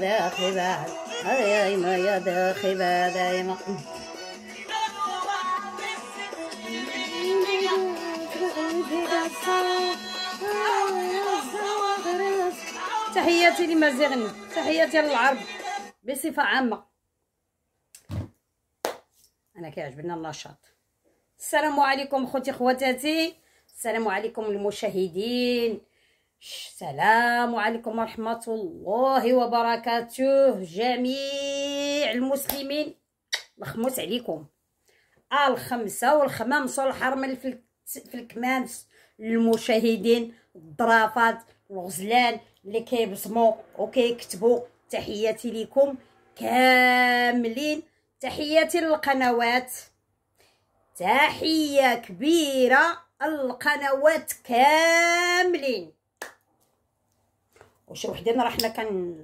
داخل بعد هاي ما يا داخل دايما تحياتي لمزيغني تحياتي للعرب بصفة عامة. أنا كيعجبني النشاط السلام عليكم خوتي خواتاتي. السلام عليكم المشاهدين. السلام عليكم ورحمة الله وبركاته جميع المسلمين. مخموس عليكم. الخمسة والخمامس والحرمل في الكمامس المشاهدين الضرافات الغزلان اللي كيبصموا وكيكتبوا تحياتي لكم كاملين. تحياتي للقنوات. تحية كبيرة القنوات كاملين. وشي وحدين راه حنا كن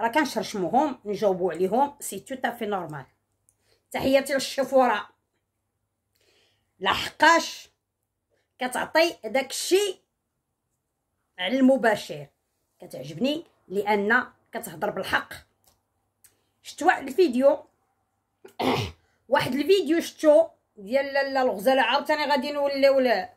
راه كنشرشموهم نجاوبوا عليهم c'est tout à fait normal تحياتي للشفوره لحقاش كتعطي داكشي على المباشر. كتعجبني لأن كتهضر بالحق. شفت واحد الفيديو؟ واحد الفيديو شفتو ديال لالا الغزالة عاوتاني غادي نوليو لا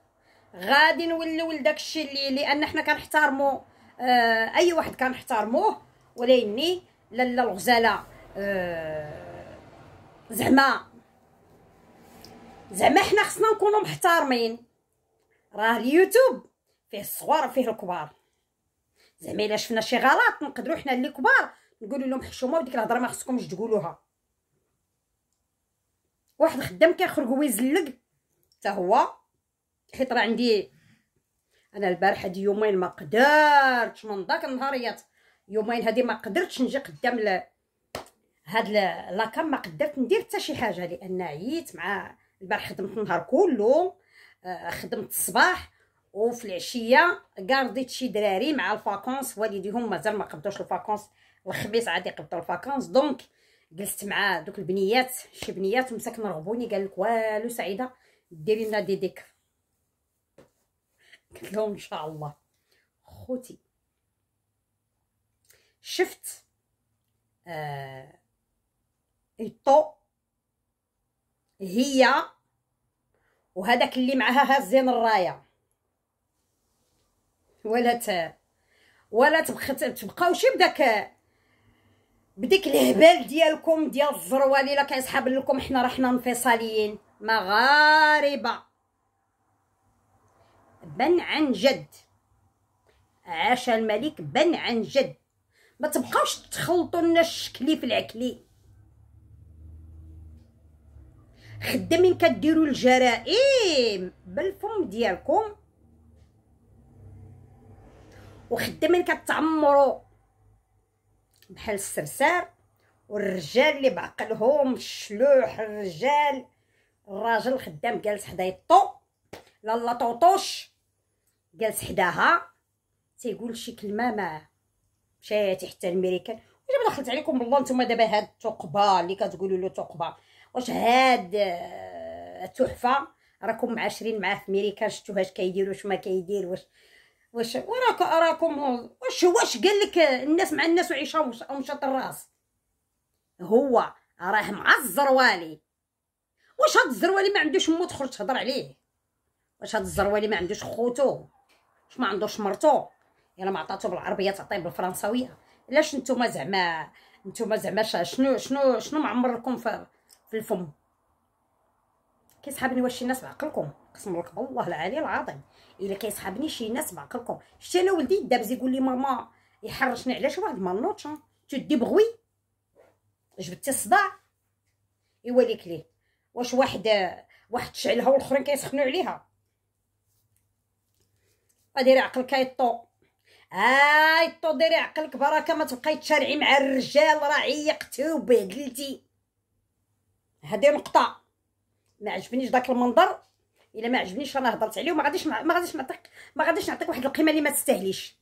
غادي نوليو لداك الشيء اللي لأن حنا كنحترمو. آه أي واحد كنحترموه ولكني لالا الغزالة آه زعما. زعما حنا خصنا نكونوا محترمين. راه اليوتيوب فيه الصغار وفيه الكبار. زعما إلا شفنا شي غلط نقدروا حنا اللي كبار نقولوا لهم حشومة وديك الهضرة ما خصكمش تقولوها. واحد خدام كيخرج ويزلق حتى هو. حيت راه عندي أنا البارح هادي يومين ما قدرتش من داك النهاريات يومين هادي ما قدرتش نجي قدام ل... هاد لاكام ما قدرت ندير حتى شي حاجة لأن عييت مع البارح خدمت النهار كله آه خدمت الصباح وفي العشية قارديت شي دراري مع ال vacances والديهم مازال ما قبضوش ال vacances الخميس عادي قبضوا ال vacances. donc جلست مع دوك البنيات شي بنيات مساكن رغبوني قال لك والو سعيدة ديري لنا dédicace قلت لهم ان شاء الله خوتي شفت آه يطو هي وهذاك اللي معاها هازين الراية. ولا ت ولا تبقى تبقاوشي بداك بديك الهبال ديالكم ديال الزروالي لا كيسحب لكم حنا راه حنا انفصاليين. مغاربة. بن عن جد. عاش الملك بن عن جد. ما تبقاوش تخلطوا لنا الشكلي في العكلي خدامين كديروا الجرائم بالفم ديالكم. وخدامين كتعمروا بحال السرسار والرجال اللي بعقلهم الشلوح الرجال. الراجل خدام جالس حدايا الطو لالا طوطوش. جالس حداها تيقول شي كلمة ما مشاتي حتى الميريكان. واش دخلت عليكم بالله نتوما دابا هاد التقبة اللي كتقولوا له تقبة؟ واش هاد تحفه راكم معاشرين معاه في ميريكان شفتوا اش كيدير واش ما كيدير واش واش وراك اراكم واش واش قال لك الناس مع الناس وعيشهم ومشط الرأس؟ هو راه مع الزروالي. واش هاد الزروالي ما عندوش مو تخرج تهضر عليه؟ واش هاد الزروالي ما عندوش خوتو؟ واش ما عندوش مرتو؟ الا ما عطاتو بالعربيه تعطيه بالفرنساوية. علاش نتوما زعما نتوما زعما شنو شنو شنو معمر في, في الفم؟ كيسحبني واش شي ناس بعقلكم؟ قسم لك بالله العلي العظيم. إلا كيسحبني شي ناس بعقلكم. شتي أنا ولدي دابز يقول لي ماما يحرشني علاش واحد ما نوضش؟ تدي بغوي. جبتي الصداع. يوليك ليه. واش واحد واحد تشعلها والآخرين كيسخنوا عليها. ديري عقلك يطو هاي طو ديري عقلك بركة ما تبقاي تشارعي مع الرجال راه عيقتي وبهدلتي هذه نقطة. ما عجبنيش داك المنظر. إلا ما عجبنيش أنا هضرت عليه وما غاديش ما غاديش نعطيك ما غاديش نعطيك واحد القيمة اللي ما تستاهليش.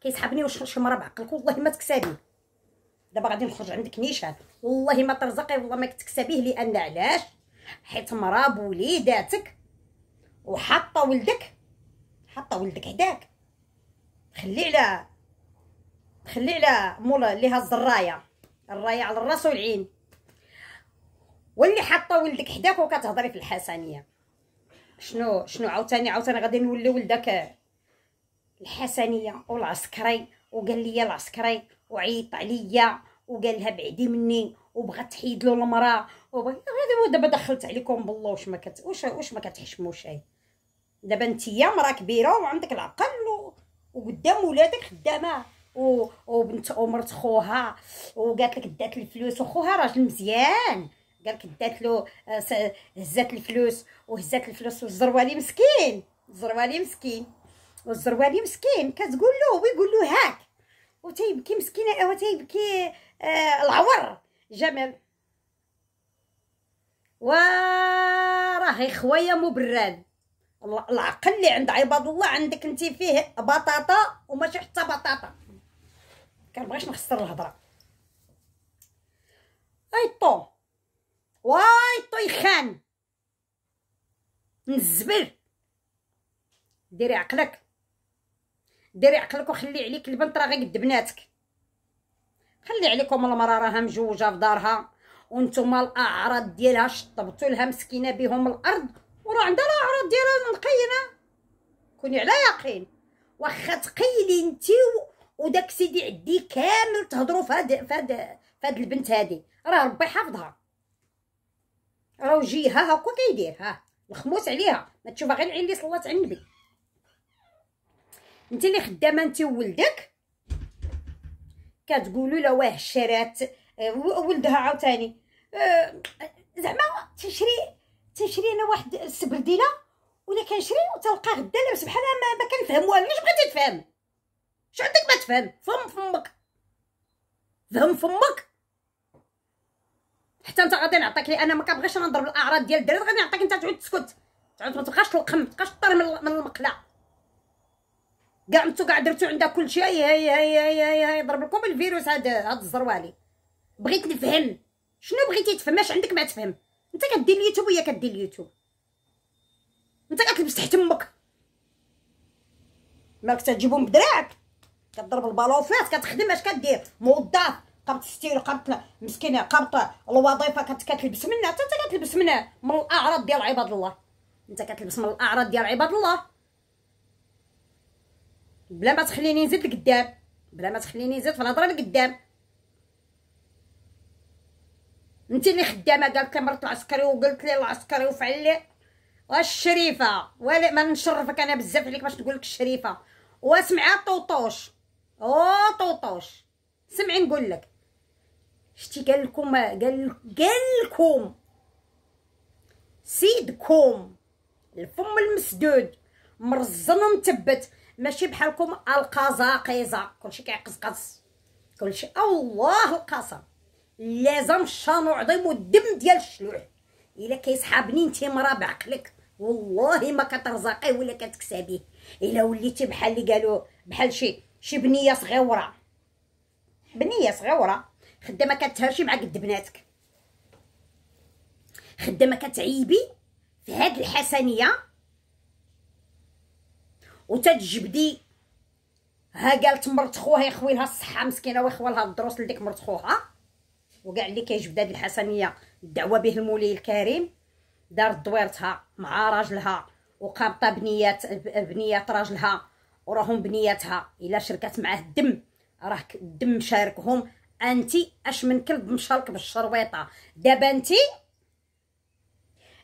كيسحبني واش شي مرة بعقلك والله ما تكسبي. دابا غادي نخرج عندك نيشان. والله ما ترزقي والله ما كتكسبيه لأن علاش؟ حيت مرا بوليداتك وحاطة ولدك حاطه ولدك هداك خلي على خلي على مولا اللي هز الراية على الرأس والعين. واللي حاطه ولدك حداك وكتهضري في الحسنية. شنو شنو عاوتاني عاوتاني غادي نولي ولدك الحسنية؟ والعسكري وقال لي العسكري وعيط عليا وقال لها بعدي مني وبغات تحيد له المرأة وبغا دابا دخلت عليكم بالله واش ما كت واش واش ما كتحشموش هاي؟ دابا نتيا مرا كبيرة وعندك العقل. وقدام ولادك خدامة و... وبنت ومرت خوها وقالت لك دات الفلوس وخوها راجل مزيان. قال لك دات له آه، هزات الفلوس وهزات الفلوس والزروالي مسكين. الزروالي مسكين. والزروالي مسكين. كتقول له ويقول له هاك. وتيبكي مسكينة وتيبكي آه العور. جمال وراه خويا مبرد العقل اللي عند عباد الله عندك انت فيه بطاطا وماشي حتى بطاطا. كنبغيش نخسر الهضرة. أي طو. واي طيخان نزبل. ديري عقلك. ديري عقلك وخلي عليك البنت راه غير قد بناتك. خلي عليكم المراه راها مجوجة في دارها. وأنتم الأعراض ديالها شطبتوا لها مسكينة بهم الأرض. وراه عندها الاعراض ديالها مقينة. كوني على يقين. واخا تقيلي انت وداك سيدي عدي كامل تهضروا في هاد في هاد في هاد البنت هادي. راه ربي حافظها. راه وجيها هكا كيدير ها. الخموس عليها. ما تشوفها غير العين اللي صلات على النبي. انت اللي خدامة انت وولدك. كتقولوا له واه شرات. آه، ولدها عاوتاني. آه، زعما تشري تشري أنا واحد السبرديله ولا كنشري وتلقى غدا لابس بحال ما, كنفهم. والو اش بغيتي تفهم؟ اش عندك ما تفهم؟ فهم فمك. فهم فمك. حتى انت غادي نعطيك لي أنا ما كنبغيش نضرب الاعراض ديال الدراري غادي نعطيك أنت تعود تسكت. تعود ما تبقاش تلقم تبقاش طير من المقلة. كاع نتو كاع درتو عندها كلشي هي هي هي هي هي, هي ضرب لكم الفيروس هاد هاد الزروالي. بغيت نفهم. شنو بغيتي تفهم؟ اش عندك ما تفهم؟ انت كدير اليوتيوب وهي كدير اليوتيوب انت كتلبس تحت أمك مالك تجيبهم بدراعك. كضرب البالوفات كتخدم اش كدير. موظف قبط ستير قبط مسكينة قبط الوظيفة كتلبس منها انت كتلبس منها من الأعراض ديال عباد الله. انت كتلبس من الأعراض ديال عباد الله. بلا ما تخليني نزيد لقدام. بلا ما تخليني نزيد في الهضرة لقدام. انت اللي خدامة قالت لي مرت العسكري وقلت لي العسكري وفعل لي والشريفة ولا ما نشرفك أنا بزاف عليك باش نقول لك الشريفة. واسمع طوطوش. أو طوطوش. سمعي نقول لك. شتي قال لكم قال لكم. سيدكم. الفم المسدود. مرزن ومثبت ماشي بحالكم القزاقيزه كلشي كيقزقز كلشي الله القسم لازم الشانو عظيم والدم ديال الشلوح إلا كيسحابني انت مرا بعقلك والله ما كترزقيه ولا كتكسبيه إلا وليتي بحال اللي قالوا بحال شي شي بنية صغيره بنية صغيره خدامة كتهرشي مع قد بناتك. خدامة كتعيبي في هاد الحسنية. وتتجبدي. ها قالت مرت خوها يخوي لها الصحة مسكينة ويخوي لها الدروس لديك مرت خوها. وكاع اللي كيجبد هاد الحسنية. الدعوة به المولي الكريم. دارت دويرتها مع راجلها وقابطة بنيات بنيات راجلها وراهم بنياتها. إلا شركات معاه الدم. راه الدم مشاركهم انت أش من كلب مشارك بالشرويطة؟ دابا انت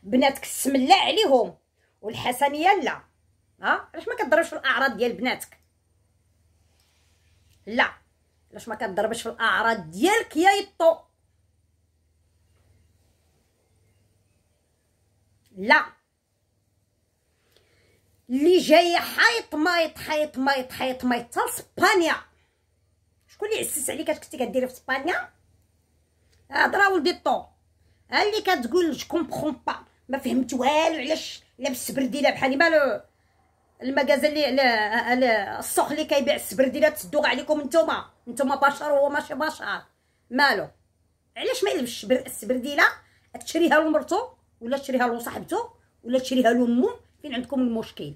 بناتك السم الله عليهم. والحسنية لا. ها؟ علاش ما كضربش في الأعراض ديال بناتك؟ لا. علاش ما كضربش في الأعراض ديالك يا يطو؟ لا. اللي جاي حيط مايط حيط مايط حيط مايط حتى لسبانيا شكون اللي عسس عليك اش كنتي كديري في اسبانيا هضرة ولدي يطو. ها اللي كتقول je comprends pas ما فهمت والو علاش لابس bretelles بحالي مالو المغازه اللي السوق اللي كيبيع السبرديله تسدوغ عليكم نتوما نتوما بشر وهو ماشي بشر. مالو؟ علاش ما يلبسش السبرديلة؟ تشريها لمرتو ولا تشريها لصاحبته ولا تشريها لامو فين عندكم المشكل؟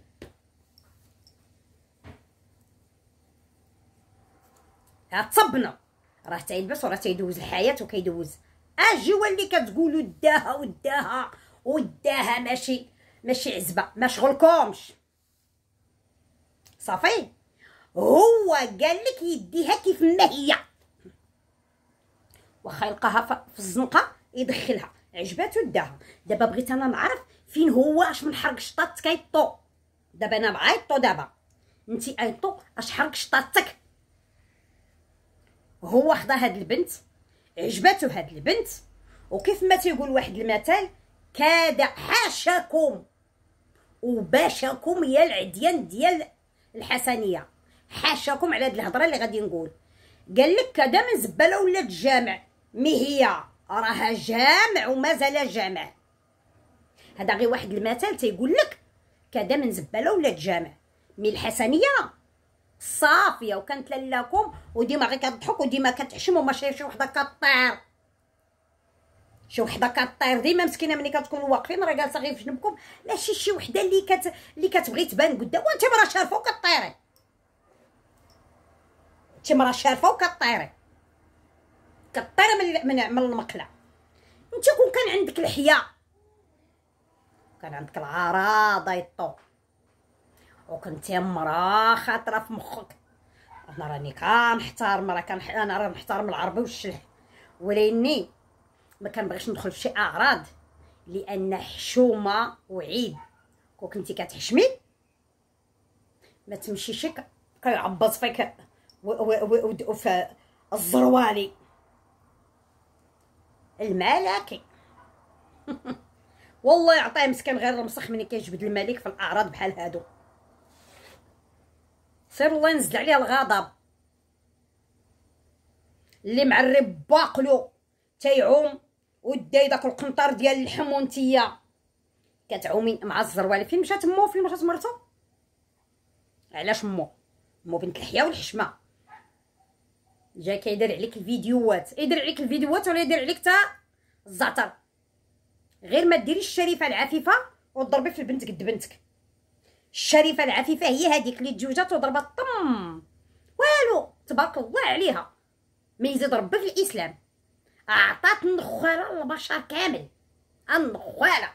تصبنا. راه تيلبس وراه تيدوز الحياة وكيدوز. أجي اللي كتقولوا داها وداها وداها ماشي ماشي عزبة ما شغلكمش. صافي؟ هو قال لك يديها كيف ما هي. واخا يلقاها في الزنقة يدخلها. عجباتو داها دابا بغيت أنا نعرف فين هو اش من حرق شطات كيطو. دابا أنا بعيطو دابا. انتي ايطو اش حرق شطاتك هو خدا هاد البنت عجباتو هاد البنت. وكيف ما تيقول واحد المثل كاد حاشاكم. وباشاكم يا العديان ديال الحسنية. حاشاكم على هاد الهضرة اللي غادي نقول. قال لك كذا من زبالة ولات جامع. مي هي؟ راها جامع ومازال جامع. هذا غير واحد المثل تيقول لك كذا من زبالة ولات جامع. مي الحسنيه صافية وكانت لالاكم وديما غير كتضحك وديما كتحشم وما شايف شي وحدة كطير. شي وحدة كطير. ديما مسكينة ملي كتكونوا واقفين راه جالسة غير في جنبكم. لا شي شي وحدة اللي كت اللي كتبغي تبان قدام وأنت مرا شارفه وكطيري. أنت مرا شارفه وكطيري. كطيري من من, المقلع انت كون كان عندك الحياء كان عندك العراضه يطو وكنتي مرا خاطرة في مخك. أنا راني كنحترم راه كان أنا راه نحترم العربي والشلح. ولكني ما كنبغيش ندخل في شي أعراض. لأن حشومة وعيب كون كنتي كتحشمي ما تمشيش كيعبط فيك وفي الزروالي. الملكي والله يعطيه مسكين غير المسخ ملي كيجبد الملك في الأعراض بحال هادو. سير الله ينزل عليه الغضب. اللي معرب باقلو تيعوم وداي داك القنطار ديال اللحم وانتيا. كتعومي مع الزروالي فين مشات مو فين مشات مرتو علاش مو؟ مو بنت الحياة والحشمة. جا كيدير عليك الفيديوهات. يدير عليك الفيديوهات ولا يدير عليك تا الزعتر. غير ما ديريش الشريفة العفيفة وتضربي في البنت قد بنتك. الشريفة العفيفة هي هذيك اللي تزوجات وضربت طم. والو تبارك الله عليها. ما يزيد ربي في الإسلام. أعطات النخاله للبشر كامل. النخالة.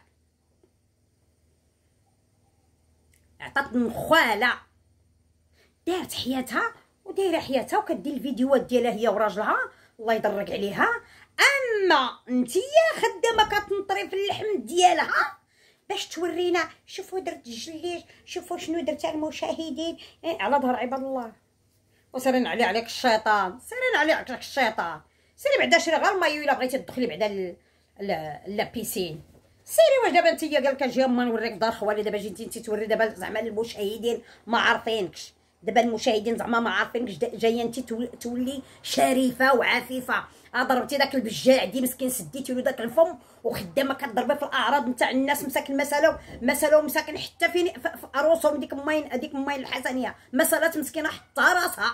عطات النخاله دارت حياتها ودايرة حياتها وكدير الفيديوهات ديالها هي وراجلها. الله يضرك عليها. أما نتيا خدامة كتنطري في اللحم ديالها باش تورينا. شوفوا درت الجليج شوفوا شنو درت المشاهدين. إيه على ظهر عباد الله. وسيرين علي عليك الشيطان. سيرين علي عليك الشيطان. سيري بعدا شري غير المايو إلا بغيتي تدخلي بعدا la piscine. سيري واش دابا نتيا قالك أجي ما نوريك دار خوالي دابا جيتي انت توري دابا زعما المشاهدين ما عارفينكش. دابا المشاهدين زعما ما عارفينكش جاية انت تولي شريفة وعفيفة. ضربتي داك البجاع دي مسكين سديتي له داك الفم وخدامة كضربي في الأعراض نتاع الناس مساكن مسالو مسالو مساكن حتى فين في راسهم ديك ماين هذيك ماين الحسنيه مسالات مسكينة حتى راسها.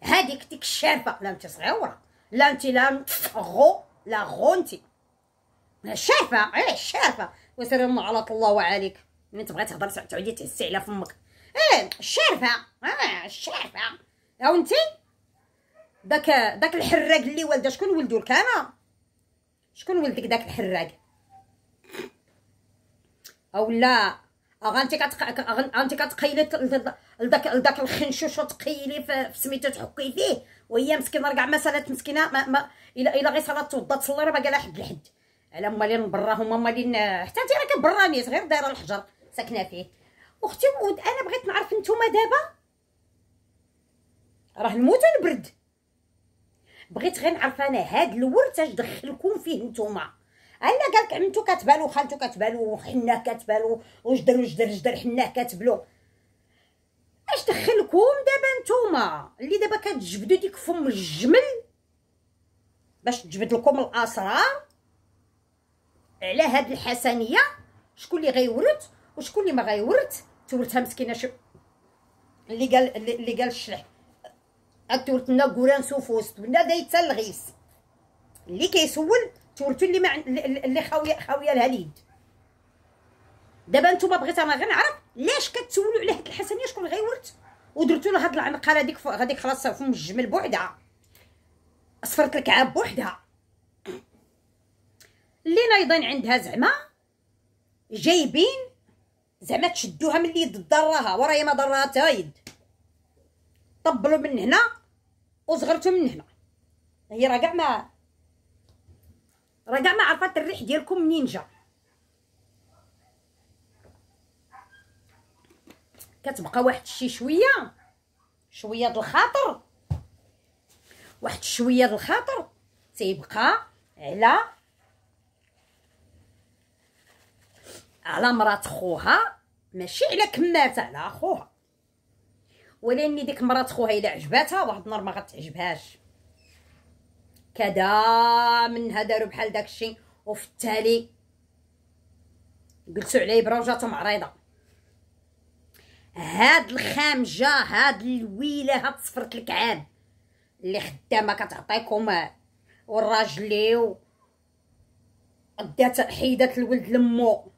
هذيك ديك الشارفه لا انت صغيرة. لا انت لا غو لا غو انت الشارفه إيه الشارفه وسير على الله وعليك. ملي تبغي تهضر تعودي تهسي على فمك. إيه الشارفة. آه الشارفة. أو انت داك داك الحراق اللي والده شكون ولدو لك أنا؟ شكون ولدك داك الحراق؟ أو لا كتق انت كتقيلي لداك لداك الخنشوش وتقيلي في سميتو تحكي فيه وهي مسكينة كاع ما سالات مسكينة ما, ما الا إلا غير صلات توضا تصلي راه باقا لحد الحد. على مالين برا هما مالين حتى انت راك براني غير دايرة الحجر ساكنة فيه. أختي أنا بغيت نعرف نتوما دابا. راه الموت البرد بغيت غير نعرف أنا هاد الورث أش دخلكم فيه نتوما. أنا قالك عمتو كتبالو خالتو كتبالو حناه كتبالو وجدر وجدر جدر حناه كتبلو أش دخلكم دابا نتوما؟ اللي دابا كتجبدوا ديك فم الجمل باش تجبد لكم الأسرار على هاد الحسنية. شكون اللي غيورث وشكون اللي ما غيورث؟ تورثها مسكينه شو؟ اللي قال اللي قال الشلح تورثنا قران سوفوس. بنا دايت الغيس. اللي كيسول تورثوا اللي مع اللي خاويه خاويه لها اليد دابا نتوما بغيت أنا غير نعرف علاش كتسولوا على هاد الحسنية شكون غيورث ودرتو له هاد العنقه هذيك غاديك خلاص فم الجمل بوحدها. صفرت الكعاب بوحدها. اللي نايضين عندها زعما جايبين زعما تشدوها من اليد ضراها وراهي ما ضراها تا يد. طبلوا من هنا وصغرتوا من هنا. هي راه كاع ما راه كاع ما عرفات الريح ديالكم منين جا. كتبقى واحد شي شوية شوية د الخاطر. واحد شوية د الخاطر تيبقى على على مرات خوها ماشي على كماتها على خوها. ولاني ديك مرات خوها الا عجباتها واحد النهار ما غتعجبهاش. كدا منها داروا بحال داكشي. وفي التالي جلسوا على ابره وجاتهم عريضه هاد الخامجة هاد الويلة هاد صفرة الكعاب اللي خدامة كتعطيكم والراجلي دات حيدات الولد لمو.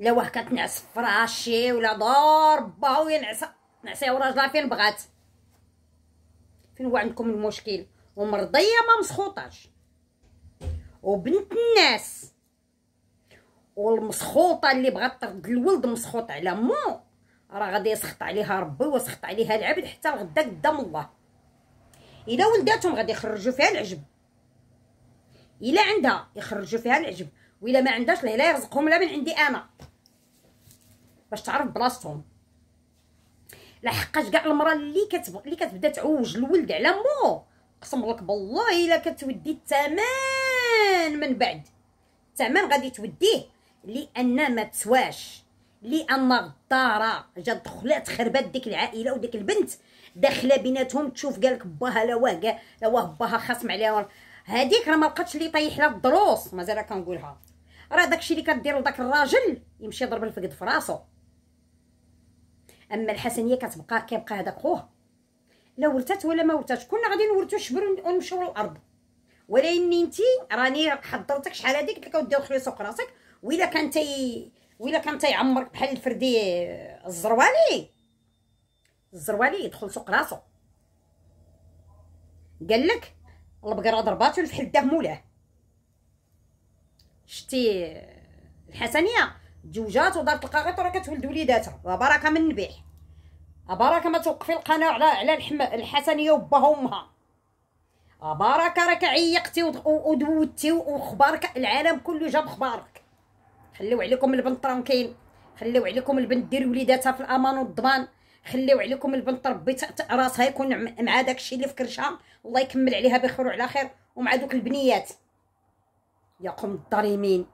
لا واه كتنعس فراشي ولا ضاربة وينعس. نعسيه وراجلها فين بغات؟ فين هو عندكم المشكل؟ ومرضية ما مسخوطاش. وبنت الناس والمسخوطة اللي بغات ترد الولد مسخوط على مو. راه غادي يسخط عليها ربي ويسخط عليها العبد حتى الغدا قدام الله. إلا ولداتهم غادي يخرجوا فيها العجب. إلا عندها يخرجوا فيها العجب. وإلا ما عندهاش لا يرزقهم لا من عندي أنا. باش تعرف بلاصتهم. لحقاش كاع المراه اللي كتب... اللي كتبدا تعوج الولد على مو. قسم لك بالله إلا كتودي الثمن من بعد. الثمن غادي توديه. لأن ما تسواش. لأن غداره جات دخلات خربات ديك العائلة وديك البنت. داخلة بيناتهم تشوف قالك باها لا واه لا واه باها خاصم عليها. هذيك راه ما لقاتش اللي طيح لها الدروس. مازال كنقولها. راه داكشي اللي كدير لداك الراجل يمشي يضرب الفقد في راسو. أما الحسنية كتبقى كيبقى هذاك خوها لا ورثات ولا ما ورثاتش كنا غادي نورثو الشبر ونمشيو للأرض. ولكن انت راني حضرتك شحال هاديك قلت لك اودي دخلي سوق راسك؟ وإلا كان تي وإلا كان تيعمرك بحال الفردي الزروالي. الزروالي يدخل سوق راسو. قال لك البقرة ضرباتو الفحل داه مولاه. شتي الحسنية. تزوجات ودارت القاغيط وراه كتولد وليداتها. وبركه من النبيح بركة ما توقفي القناة على على الحم... الحسنية وباها وأمها. بركة راك عيقتي ودوتي وخبارك. العالم كله جاب خبارك. خليو عليكم البنت tranquille خليو عليكم البنت دير وليداتها في الأمان والضمان. خليو عليكم البنت ربي راسها يكون مع داكشي اللي في كرشها الله يكمل عليها بخير وعلى خير. ومع دوك البنيات. يا قوم الظالمين.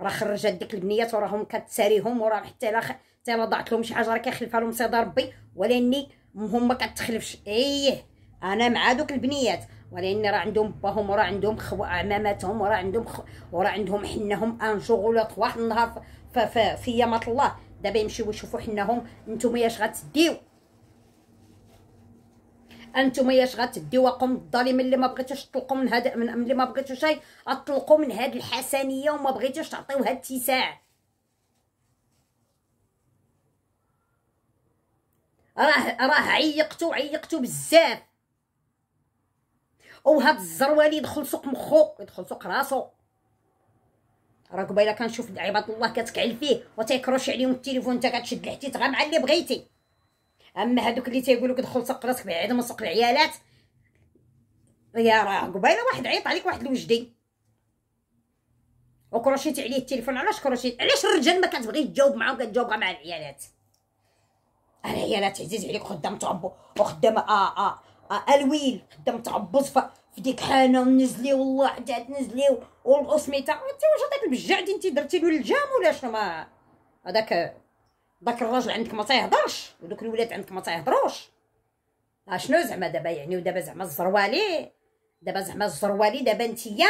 راه خرجت ديك البنيات وراهم كتساريهم وراه حتى لا حتى لا ضاعت لهم شي حاجة راه كيخلفها لهم سيدي ربي. ولاني هما كتخلفش. إيه أنا مع دوك البنيات. ولان راه عندهم باهم وراه عندهم خو عماماتهم وراه عندهم خو وراه عندهم حناهم أن شغلات واحد النهار في, في يامات الله دابا يمشيو يشوفوا حناهم نتوما اش غتديو؟ أنتم ياش غتديو قوم الظالم اللي ما بغيتوش تطلقوا من هذا من اللي ما بغيتوش أطلقوا من هاد الحسنية وما بغيتوش تعطيو هاد الاتساع راه راه عيقتو عيقتو بزاف. وهاد الزروالي يدخل سوق مخو يدخل سوق راسو. راه قبيله كنشوف عباد الله كتكعل فيه وتيكروش عليهم التليفون انت كتشد الحتيت غا مع اللي بغيتي. أما هادوك اللي تيقولوا دخل سوق راسك بعيد من سوق العيالات يا راه قبيلة واحد عيط عليك واحد الوجدي. وكروشيتي عليه التليفون علاش كروشيت؟ علاش الرجال ما كتبغي تجاوب معاهم كتجاوب مع العيالات؟ العيالات عزيز عليك خدام تعبو وخدام آه آه, آه الويل خدام تعبز في ديك حانة ونزلي والله حتى تنزلي والسميتها أنت واش هذاك البجع أنت درتي له الجام ولا شنو؟ ما هذاك داك الراجل عندك ما تيهضرش ودوك الولاد عندك ما تيهضروش. اشنو زعما دابا يعني؟ ودابا زعما الزروالي دابا زعما الزروالي دابا نتيا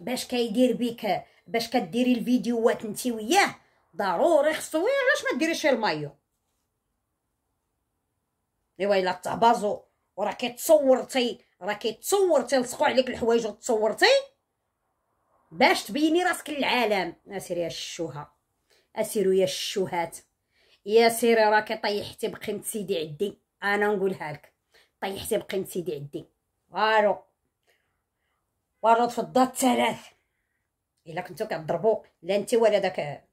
باش كيدير بك باش كديري الفيديوهات انت وياه ضروري خصو علاش ما ديريش المايو إيوا إلا تعبازو وراه كيتصورتي راه كيتصور تلصقوا عليك الحوايج وتصورتي باش تبيني راسك للعالم. أسيري يا الشوها اسيروا يا الشوهات يا سيري راكي طيحتي بقيمة سيدي عدي. أنا نقولها لك. طيحتي بقيمة سيدي عدي. والو. والو تفضل الثلاث إلا كنتو كضربوا لا أنت ولا داك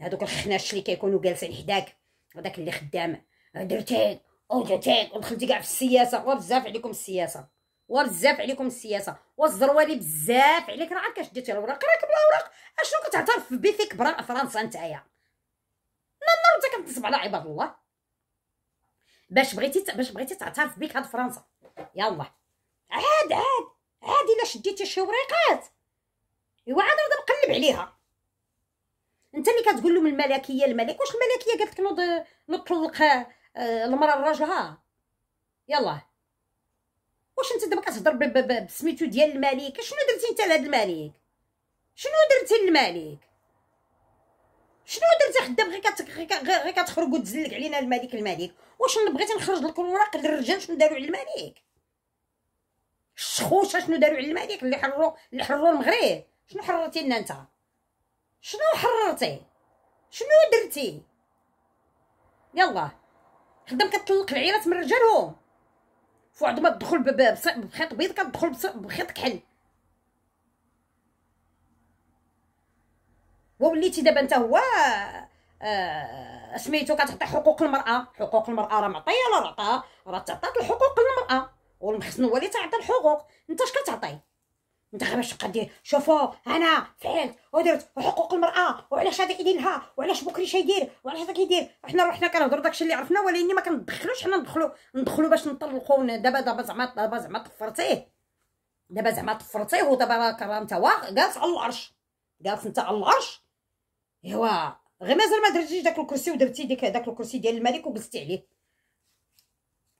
هادوك الخناش اللي كيكونوا جالسين حداك. وداك اللي خدام. درتيك أو درتيك ودخلتي كاع في السياسة. وبزاف عليكم السياسة. وبزاف عليكم السياسة. والزروالي بزاف عليك. راه عاد شديتي الوراق راك بلا اوراق أشنو كتعترف بيثك برا فرنسا نتايا؟ نهار أنت كتنصب على عباد الله. باش بغيتي باش بغيتي تعترف بك هاد فرنسا. يلا. عاد عاد. عاد إلا شديتي شي وريقات. إيوا عاد نبدا نقلب عليها. أنت اللي كتقول لهم الملكية الملك. واش الملكية قالت لك نوض نطلق آه، المرأة لراجلها؟ يلا. واش أنت دابا كتهضر بسميتو ديال الملك؟ شنو درتي أنت لهاد الملك؟ شنو درتي للملك؟ شنو درتي خدام غير كت... غير كتخرج وتزلك علينا الملك الملك؟ واش بغيتي نخرج لك الوراق للرجال شنو داروا على الملك؟ الشخوشة شنو داروا على الملك اللي حرروا اللي حرروا المغرب؟ شنو حررتي لنا انت؟ شنو حررتي؟ شنو درتي؟ يلا. خدام كتطلق العيرات من رجالهم. فوعد ما تدخل بخيط بيض كتدخل بخيط كحل. ووليتي دابا انت هو آه سميتو كتعطي حقوق المرأة. حقوق المرأة راه معطية لا راه راه تعطات الحقوق للمراه والمخزن هو اللي تعطي الحقوق. انت اش كتعطي؟ انت غير باش تبقى شوفوا أنا فعلت ودرت وحقوق المرأة. وعلاش هذا كيدير لها وعلاش بكري شيدير وعلاش هذا كيدير حنا رحنا كنهضروا داكشي اللي عرفنا ولكن ما كندخلوش حنا ندخلوا ندخلوا باش نطلقوا دابا دابا زعما دابا زعما طفرتيه. دابا زعما طفرتيه ودابا راه انت جالس على العرش. جالس انت على العرش. ايوا غير مازال ما درتيش داك الكرسي ودرتي ديك داك الكرسي ديال الملك وجلستي عليه.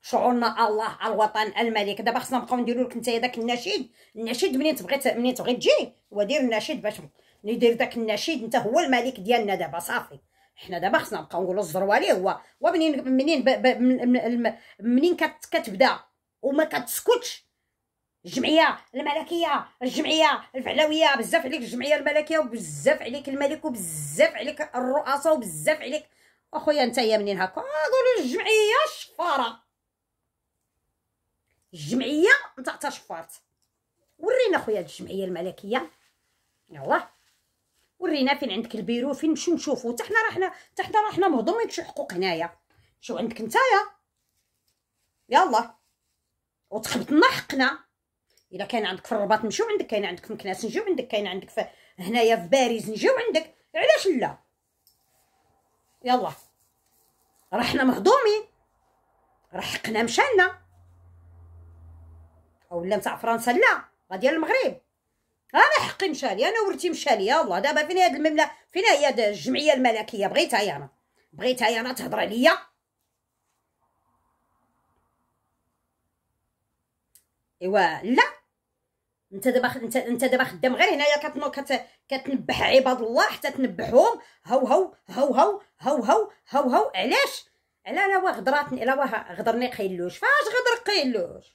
شعورنا الله الوطن الملك. دابا خصنا نبقاو نديرو لك نتايا داك النشيد. النشيد منين تبغي منين تبغي تجي؟ ودير النشيد باش ندير داك النشيد. انت هو الملك ديالنا دابا صافي. حنا دابا خصنا نبقاو نقولوا الزروالي هو. ومنين منين منين كتبدا وما كتسكتش؟ الجمعية الملكية الجمعية الفعلوية بزاف عليك الجمعية الملكية وبزاف عليك الملك وبزاف عليك الرؤساء وبزاف عليك. أخويا نتايا منين هكا؟ قولوا الجمعية الشفاره الجمعية نتاع تشفارت ورينا خويا الجمعية الملكية. يلا. ورينا فين عندك البيرو فين نمشيو نشوفو. حتى حنا راه حنا حتى حنا راه حنا مهضومين شي حقوق هنايا. شو عندك نتايا؟ يلا. وتخبط لنا حقنا. إلا كاين عندك في الرباط نمشيو عندك كاين عندك في مكناس نجيو عندك كاين عندك في هنايا في باريس نجيو عندك. علاش لا؟ يلا. راه حنا مهضومين. راه حقنا مشالنا اولا نتاع فرنسا لا. ديال المغرب. أنا حقي مشالي أنا ورثي مشالي. يلا دابا فين هاد المملكة؟ فين هي الجمعية الملكية؟ بغيتها أنا بغيتها أنا تهضر عليا. إيوا لا. أنت دابا أنت أنت دابا خدام غير هنايا كتنو كت كتنبح عباد الله حتى تنبحهم هو هو هو هو هو هو هو هو علاش؟ على لا واه غدراتني لا واه غدرني قيلوش فاش غدر قيلوش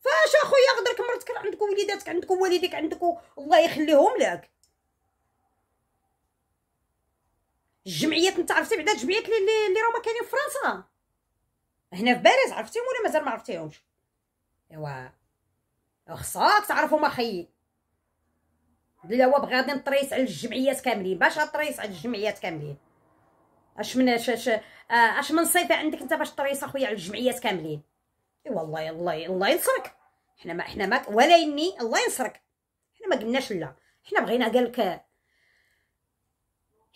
فاش أخويا غدرك مرتك؟ عندك وليداتك عندك والديك عندك الله يخليهم لك. الجمعيات أنت عرفتي بعدا الجمعيات اللي اللي راهما كاينين في فرنسا؟ هنا في باريس عرفتيهم ولا مازال ما عرفتيهمش؟ ايوا. خصك تعرفهم اخيي بلا هو بغا غادي نطريس على الجمعيات كاملين. باش غطريس على الجمعيات كاملين. اش من اش اش, اش من صيفه عندك انت باش تريس اخويا على الجمعيات كاملين؟ اي والله الله الله ينصرك. حنا ما حنا ما ولا اني الله ينصرك. حنا ما قلناش لا. حنا بغينا قال لك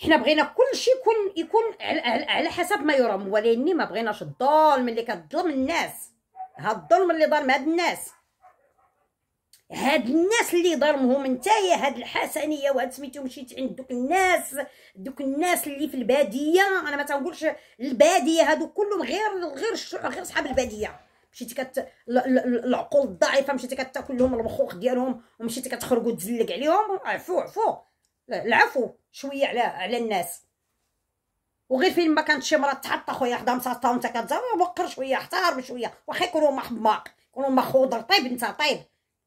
حنا بغينا كل شيء يكون يكون على, حسب ما يرام. ولا اني ما بغيناش الظلم اللي كتظلم الناس. هاد الظلم اللي ظالم هاد الناس. هاد الناس اللي ظلمهم نتايا هاد الحسنية وهاد سميتو مشيت عند دوك الناس دوك الناس اللي في البادية. أنا ما تنقولش البادية هادو كلهم غير غير غير صحاب البادية. مشيتي كت العقول الضعيفة مشيتي كتاكل لهم المخوخ ديالهم ومشيتي كتخرج وتزلق عليهم. عفو عفو. العفو شوية على على الناس. وغير فين ما كانت شي مرا تحط أخويا حدا مساطه وانت كتزعم وقر شوية أحتار بشويه واخا يكونوا ما حماق يكونوا ما خضر. طيب أنت طيب.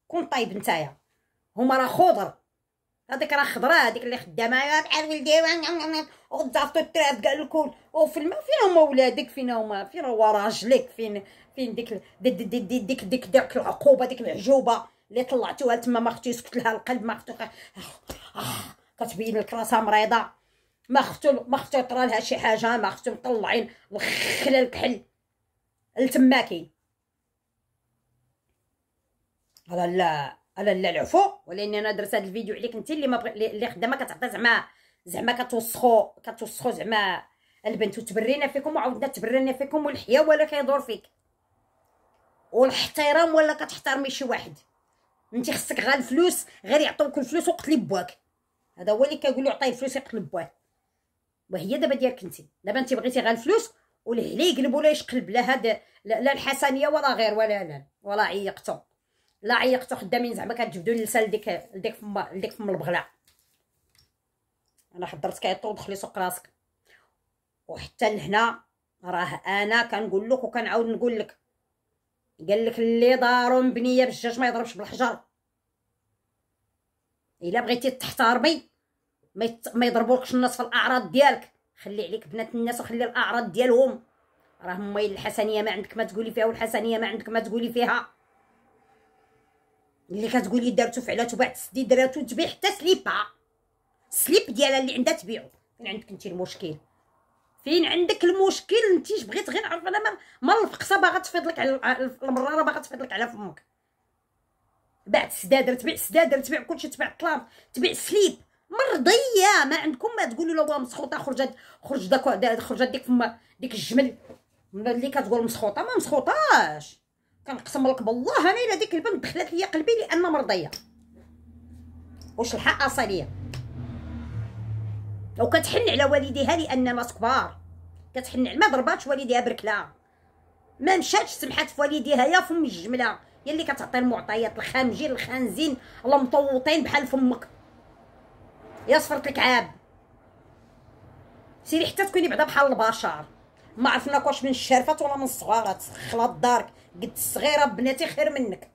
كون طيب نتايا هما راه خضر. هذيك راه خضراء هذيك اللي خدامة. بحال ولدي وضافتو التراب كاع الكل. وفي الماء فين هما ولادك؟ فين هما؟ فين هو راجلك؟ فين فين ديك ديك ديك ديك ديك العقوبة ديك العجوبة اللي طلعتوها تما ما أختي يسكت لها القلب ما اختو كتبين لك راسها مريضة. ما اختو ما اختو طرا لها شي حاجة ما اختو مطلعين الخلال الكحل لتماكين هذا لا هذا لا العفو ولأني أنا درت هذا الفيديو عليك انت اللي ما بغ... اللي خدامة كتعطي زعما زعما كتوسخو كتوسخو زعما البنت وتبرينا فيكم وعاودنا تبرينا فيكم والحياة ولا كيدور فيك. والاحترام ولا كتحترمي شي واحد. انت خصك غير الفلوس غير يعطوك الفلوس وقتلي بواك. هذا هو اللي كيقولوا عطيه الفلوس يقتل بواه وهي دابا ديالك انت دابا انت بغيتي غير الفلوس ولهلا يقلب ولا يشقلب لا هاد لا الحسنية ولا غير ولا لا ولا عيقتو. لا عيقتو خدامين زعما كتجبدوا اللسان لديك لديك فم لديك فم البغلاء أنا حضرت كيطو دخلي سوق راسك. وحتى لهنا راه أنا كنقول لك وكنعاود نقول لك. قال لك اللي دارو مبنية بالجاج ما يضربش بالحجر. إلا بغيتي تحترمي ما, يت... ما يضربولكش الناس في الأعراض ديالك. خلي عليك بنات الناس وخلي الأعراض ديالهم. راه هما الحسنية ما عندك ما تقولي فيها والحسنية ما عندك ما تقولي فيها. اللي كتقولي دارتو فعلاتو بعد سدي دراتو تبيع حتى سليبا سليب ديالها اللي عندها تبيعو. فين عندك انت المشكل؟ فين عندك المشكل؟ انت بغيت غير نعرف أنا ما الفقصه باغا تفيض لك على المرارة باغا تفيض لك على فمك. بعد سدادر تبيع سدادر تبيع كلشي تبيع طلام تبيع سليب. مرضية. ما عندكم ما تقولوا له مسخوطة خرجت خرج داك خرجت ديك فما ديك الجمل. اللي كتقول مسخوطة ما مسخوطاش. كنقسم لك بالله أنا إلا ديك البنت دخلت ليا قلبي لأن مرضية. واش الحق أصلية؟ وكتحن على والديها لأن ناس كبار. كتحن ما ضرباتش والديها بركلة. ما مشاتش سمحات في والديها يا فم الجملة. هي اللي كتعطي المعطيات الخامجين الخانزين المطوطين بحال فمك. يا صفرت الكعاب سيري حتى تكوني بعدا بحال البشر. ما عرفناك واش من الشرفات ولا من الصغارات خلاط دارك قد الصغيره بناتي خير منك.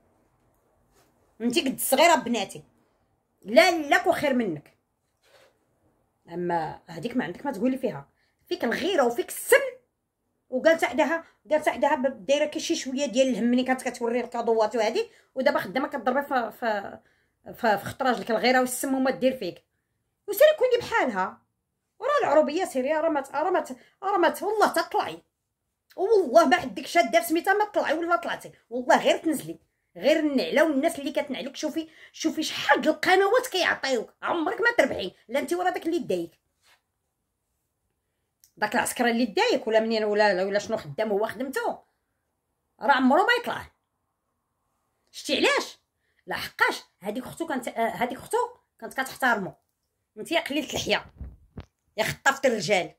انتي قد الصغيره بناتي. لا لاك وخير منك. أما هذيك ما عندك ما تقولي فيها. فيك الغيرة وفيك السم وقالت عندها قالت عندها دايرة كشي شوية ديال الهم ملي كانت كتوري الكادوات وهادي. ودابا خدامة كضربي في في في خط راجلك الغيرة والسم وما دير فيك. وسيري كوني بحالها وراه العروبية سيري ما راه ما والله تطلعي. والله ما عندك شاده سميتها ما طلعي ولا طلعتي. والله غير تنزلي. غير النعلة والناس اللي كتنعلك شوفي شوفي شحال القنوات كيعطيوك. عمرك ما تربحي. لا انت ولا داك اللي دايك. داك العسكر اللي دايك ولا منين ولا ولا شنو خدام هو خدمته؟ راه عمرو ما يطلع. شتي علاش؟ لا حقاش. هذيك اختو كانت هذيك اختو كانت كتحترمو. انت يا قليلة الحياة. يا خطفتي الرجال.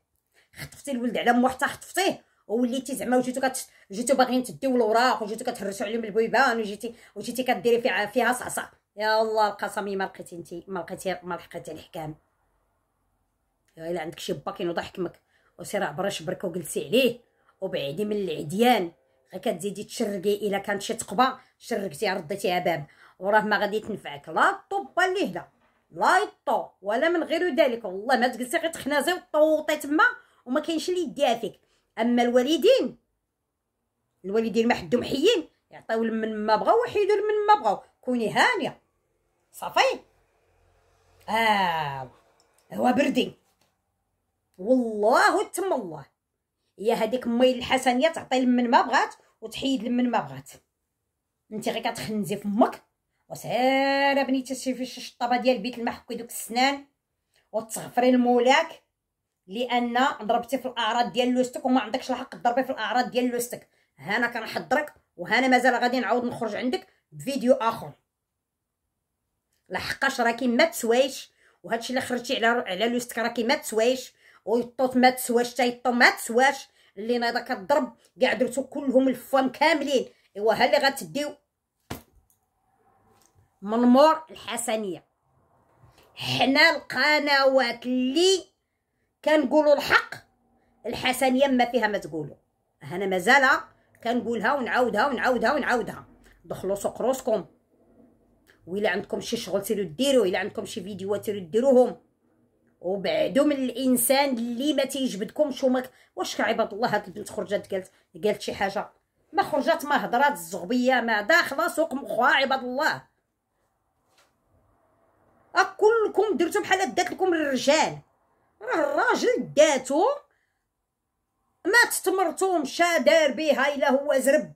خطفتي الولد على مو حتى خطفتيه. ووليتي زعما وجيتو كت جيتو باغيين تديو الأوراق وجيتو كتهرسوا عليهم البيبان وجيتي وجيتي كديري فيها فيها صعصع. يا الله القسمي ما لقيتي انت ما لقيتي ما لحقتي الحكام. يا إلا عندك شي با كينوض يحكمك وسير عبر شبرك وجلسي عليه. وبعدي من العديان. غير كتزيدي تشرقي إلا كانت شي تقبة شرقتيها رديتيها باب وراه ما غادي تنفعك لا الطوبه اللي هنا لا يطو ولا من غير ذلك. والله ما تجلسي غير تخنازي وطوطي تما وما كاينش اللي يديها فيك أما الوالدين الوالدين ما حدهم حيين يعطيو من ما بغاو ويحيدوا من ما بغاو. كوني هانية. صافي. آه هو بردي. والله تم الله. يا هذيك مي الحسنية تعطي من ما بغات وتحيد من ما بغات. انت غير كتخنزي فمك. وسير بنيتي تشوفي الشطابة ديال بيت المحك دوك السنان وتغفري لمولاك لأن ضربتي في الأعراض ديال لوستك وما عندكش الحق تضربي في الأعراض ديال لوستك. هانا كنحضرك وهانا مازال غادي نعاود نخرج عندك بفيديو آخر. لحقاش راكي ما تسويش وهادشي اللي خرجتي على على لوستك راكي ما تسويش ويطوط ما تسواش يطو ما تسواش اللي نايضه كضرب كاع درتو كلهم الفام كاملين. ايوا ها اللي غتديو من مور الحسنية. حنا القنوات اللي كنقولوا الحق الحسنية ما فيها ما تقولوا. أنا مازال كنقولها ونعاودها ونعاودها ونعاودها. دخلوا سوق روسكم وإلا عندكم شي شغل سيروا ديروه إلا عندكم شي فيديوهات سيروا ديروهم. وبعدو من الإنسان اللي ما تيجبدكمش وما واش عباد الله؟ هاد البنت خرجت قالت قالت شي حاجة. ما خرجت ما هضرات الزغبية ما داخلة سوق مخها عباد الله. كلكم درتو بحال دات لكم الرجال. راه الراجل داتو ما تتمرتو مشى دار بها الا هو زرب.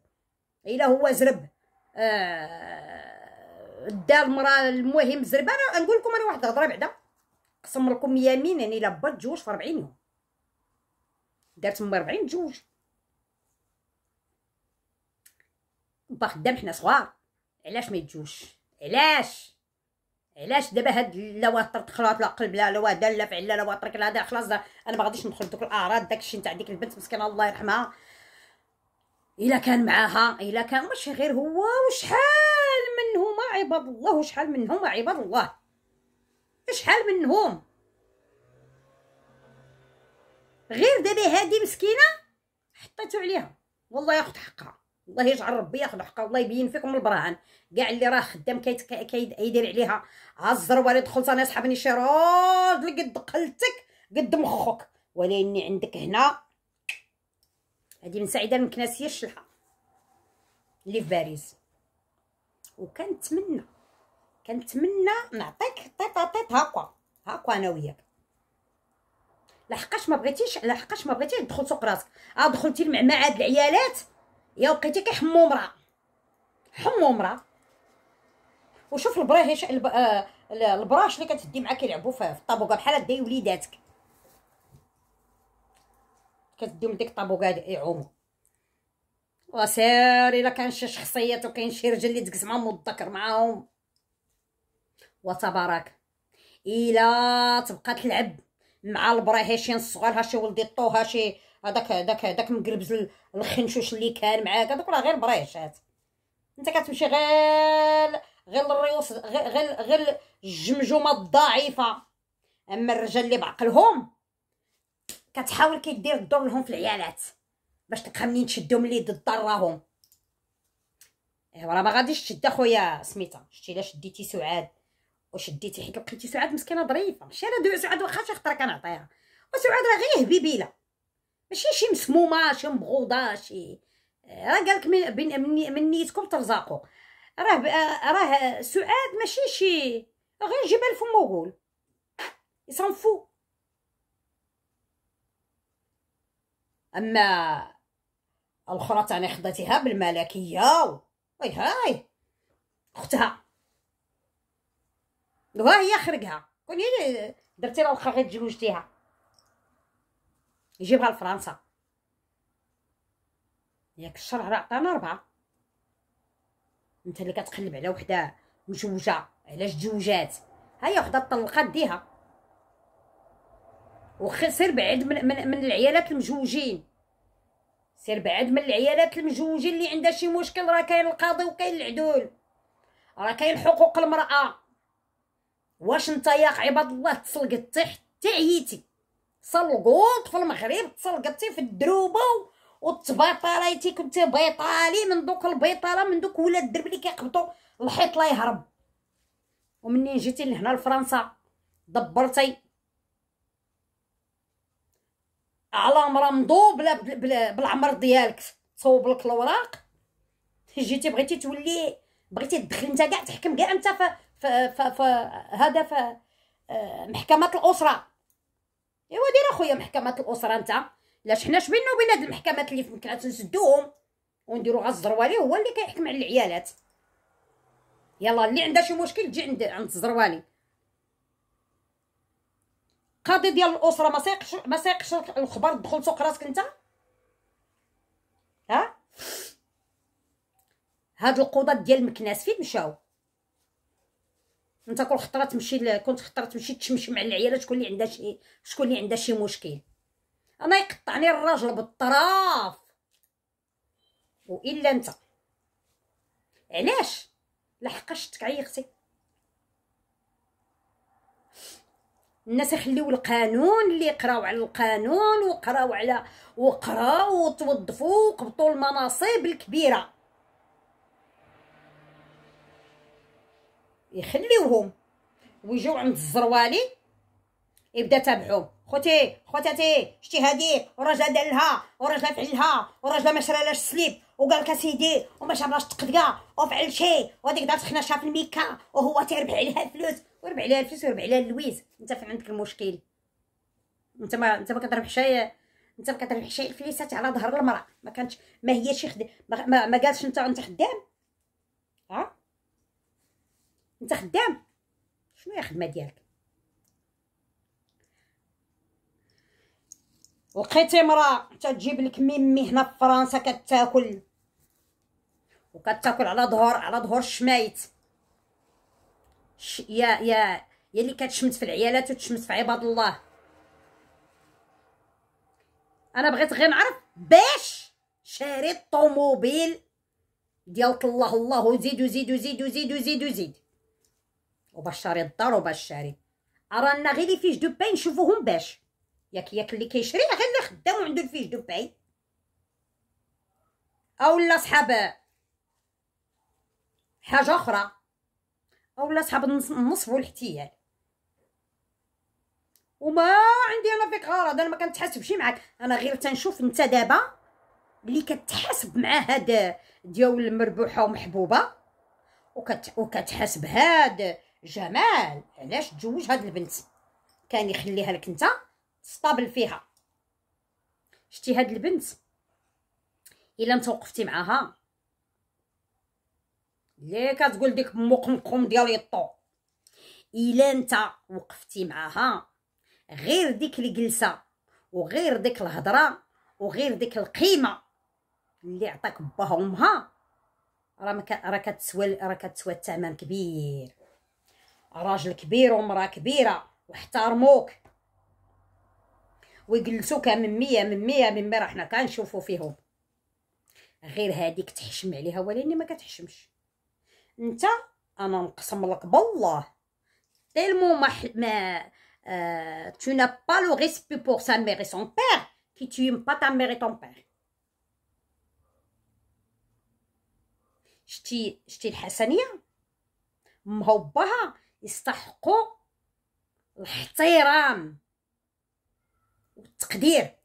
الا هو زرب. آه دا المرأة المهم زرب. أنا نقول لكم أنا واحد الهضرة بعدا. قسم لكم يمين يعني الا با تجوج في 40 يوم. دارت من 40 جوج. با خدام حنا صغار. علاش ما يتجوش علاش؟ علاش دابا هاد اللواطر دخلات لا قلب لا لا لا فعل لا لواطرك لا خلاص أنا ما غاديش ندخل دوك الأعراض داكشي نتاع ديك البنت مسكينة الله يرحمها. إلا كان معاها إلا كان ماشي غير هو؟ وشحال منهما عباد الله؟ وشحال منهما عباد الله؟ شحال منهم؟ غير دابا هادي مسكينة حطيتو عليها. والله ياخذ حقها. الله يجعل ربي ياخذ حقها والله يبين فيكم البراهن كاع اللي راه خدام كيدير عليها. ها الزروالي دخلت أنا سحبني شي راجل قد قلتك قد مخك. ولاني عندك هنا. هادي من سعيدة من كناسيه الشلحة. اللي في باريس. وكنتمنى كنتمنى نعطيك طيط طيط هكا هكا أنا وياك. لحقاش ما بغيتيش لحقاش ما بغيتيش تدخل سوق راسك. آه دخلتي مع هاد العيالات؟ يا بقيتي كيحمو مرا. حمو مرا. وشوف البراهيش آه، البراش اللي كتدي معاك يلعبوا في الطابوكة. بحال داي وليداتك. كتديهم ديك الطابوكة يعوموا وسير إلا كان شي شخصيات وكاين شي رجال اللي تقز معاهم وتذكر معاهم. وتبارك. إلا تبقى تلعب مع البراهيشين الصغار هاشي ولدي طو هاشي هذاك هذاك هذاك مقربز الخنشوش اللي كان معاك هذوك راه غير برايشات انت كتمشي غير غير الريوس غير غير, الجمجمة الضعيفة. أما الرجال اللي بعقلهم كتحاول كيدير الدور لهم في العيالات باش تلقى منين تشدهم اللي ضد ضراهم ايوا راه ما غاديش تشد أخويا سميتها. شتي إلا شديتي سعاد. وشديتي حيت لقيتي سعاد مسكينة ظريفة. ماشي أنا سعاد واخا شي خطرة كنعطيها. وسعاد راه غير هبيبيلة. ماشي شي مسمومة شي مبغوضة شي راه قالك من من, نيتكم ترزقوا راه راه سعاد ماشي شي غير جبال فمو وقول يصنفو أما الأخرى تاني خداتيها بالملكية. وي هاي. أختها. وها هي خرقها. كوني درتي لها الخا غير تزوجتيها يجيبها لفرنسا. ياك الشرع راه عطانا ربعة. انت اللي كتقلب على وحدة مجوجه علاش تزوجات؟ هيا وحدة طلقات ديها. وخسر بعد من, من, من العيالات المجوجين سير بعد من العيالات المجوجين اللي عندها شي مشكل راه كاين القاضي وكاين العدول. راه كاين حقوق المرأة. واش نتا يا عباد الله تسلقتي حتى عييتي؟ سلقوط في المغرب تسلقتي في الدروبة وتباطاليتي كنتي بيطالي من دوك البيطالة من دوك ولاد الدرب اللي كيقبطوا الحيط لا يهرب. ومنين جيتي لهنا لفرنسا دبرتي على مرمضو بلا, بلا بالعمر ديالك تصوب لك الاوراق جيتي بغيتي تولي بغيتي تدخل انت كاع تحكم كاع انت ف ف ف, ف هذا ف آه، محكمة الأسرة. إيوا دير أخويا محكمة الأسرة أنت. لاش حناش بينا وبين هاد المحكمات اللي يمكن نسدوهم؟ ونديرو غا الزروالي هو اللي كيحكم على العيالات. يلا اللي عندها شي مشكل تجي عند عند الزروالي. قاضي ديال الأسرة ما سايقش ما سايقش الخبر دخل سوق راسك أنت؟ ها؟ هاد القضاة ديال مكناس فين مشاو؟ انت كل خطره تمشي ل... كنت خطره تمشي تشمش مع العيالات شكون اللي عندها شي شكون اللي عندها شي مشكل؟ أنا يقطعني الراجل بالطراف. وإلا أنت. علاش؟ لحقاش عيقتي الناس يخليو القانون اللي يقراو على القانون وقراو على وقراو وتوظفوا وقبطوا المناصب الكبيرة. يخليوهم. ويجيو عند الزروالي يبدا تابعهم. خوتي خواتاتي شتي هاديك وراجله دار لها وراجله فعل لها وراجله ما شرالاش ال slip. وقال لك أسيدي وما شابلاش تقدقه وفعل شي. وهاديك دارت خناشها في الميكا وهو تيربح عليها الفلوس وربح عليها الفلوس وربح عليها اللويز. انت فين عندك المشكل. انت ما انت ما كتربح شي انت ما كتربح شي. الفليسات على ظهر المرأة. ما كانتش ما هي شي. ما, ما, أنت أنت خدام؟ ها؟ انت خدام. شنو هي الخدمه ديالك؟ لقيتي مرا تجيب لك ميمي هنا في فرنسا كتاكل. وكتاكل على ظهور على ظهور الشمايت. يا يا يا اللي كتشمت في العيالات وتشمت في عباد الله. أنا بغيت غير نعرف باش شاري الطوموبيل ديال الله الله وزيد وزيد وزيد وزيد وزيد وزيد وباش شاري الدار وباش شاري رانا غير les fiches de paie نشوفوهم باش. ياك ياك اللي كيشري غير اللي خدام وعنده ال fiche paie اولا صحاب حاجة أخرى. اولا صحاب النصب والاحتيال. وما عندي أنا فيك غرض أنا ما كنتحاسبش معاك. أنا غير تنشوف أنت دابا اللي كتحاسب مع هاد ديال المربوحة ومحبوبة. وكت وكتحاسب هاد جمال علاش تزوج هاد البنت؟ كان يخليها لك انت تستابل فيها. شتي هاد البنت؟ إلا انت وقفتي معاها. ليه كتقول ديك مقمقم ديال يطو. إلا انت وقفتي معاها غير ديك الجلسه وغير ديك الهضره وغير ديك القيمة اللي عطاك باها وأمها راه. راه كتسوى راه كتسوى الثمن كبير. راجل كبير ومراه كبيرة واحترموك. ويجلسوك من مية من مية من مية حنا كنشوفو فيهم. غير هاديك تحشم عليها ولكن ما كتحشمش. أنت أنا نقسم لك بالله تيلمون ما ما euh, tu n'as pas le respect pour sa mère et son père, qui tu n'aimes pas ta mère et ton père. شتي شتي الحسنية؟ مهوبها؟ يستحقوا الاحترام والتقدير